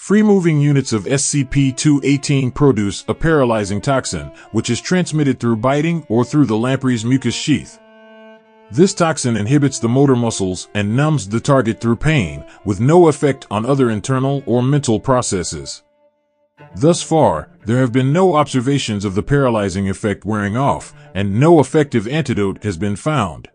Free-moving units of SCP-218 produce a paralyzing toxin, which is transmitted through biting or through the lamprey's mucus sheath. This toxin inhibits the motor muscles and numbs the target through pain, with no effect on other internal or mental processes. Thus far, there have been no observations of the paralyzing effect wearing off, and no effective antidote has been found.